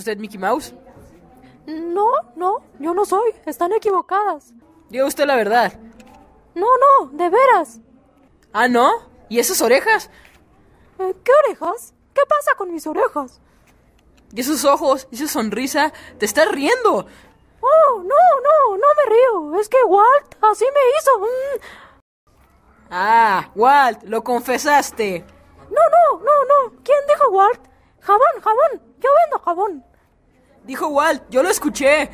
usted Mickey Mouse? No, no, yo no soy. Están equivocadas. Diga usted la verdad. No, no, de veras. ¿Ah, no? ¿Y esas orejas? Eh, ¿Qué orejas? ¿Qué pasa con mis orejas? ¿Y esos ojos? ¿Y esa sonrisa? ¿Te estás riendo? Oh, no, no, no me río. Es que Walt así me hizo. Mm. Ah, Walt, lo confesaste. No, no, no, no. ¿Quién dijo Walt? Jabón, jabón. Yo vendo jabón. Dijo Walt, yo lo escuché.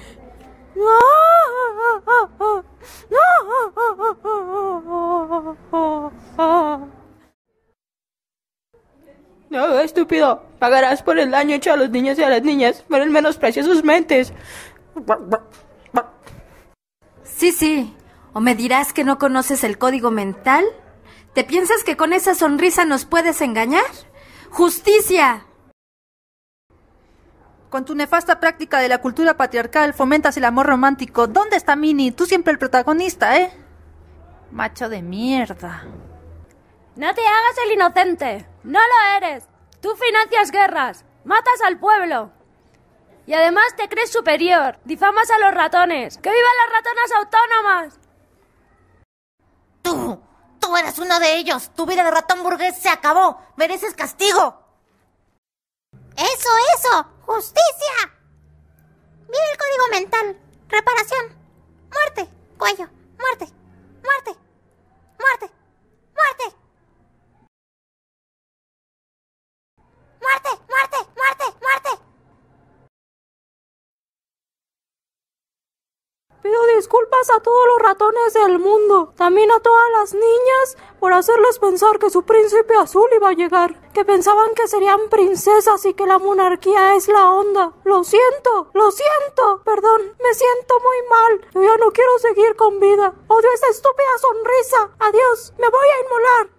No, estúpido. Pagarás por el daño hecho a los niños y a las niñas por el menosprecio sus mentes. Sí, sí. ¿O me dirás que no conoces el código mental? ¿Te piensas que con esa sonrisa nos puedes engañar? ¡Justicia! Con tu nefasta práctica de la cultura patriarcal fomentas el amor romántico. ¿Dónde está Minnie? Tú siempre el protagonista, ¿eh? Macho de mierda. No te hagas el inocente. No lo eres. Tú financias guerras. Matas al pueblo. Y además te crees superior. Difamas a los ratones. ¡Que vivan las ratonas autónomas! Tú, tú eres uno de ellos. Tu vida de ratón burgués se acabó. Mereces castigo. Eso, eso. Justicia. Vive el código mental. Reparación. Muerte. Cuello. Muerte. Muerte. Muerte. Muerte. Muerte. Muerte. Muerte. Pido disculpas a todos los ratones del mundo, también a todas las niñas por hacerles pensar que su príncipe azul iba a llegar, que pensaban que serían princesas y que la monarquía es la onda. Lo siento, lo siento, perdón, me siento muy mal. Yo ya no quiero seguir con vida. Odio esa estúpida sonrisa. Adiós, me voy a inmolar.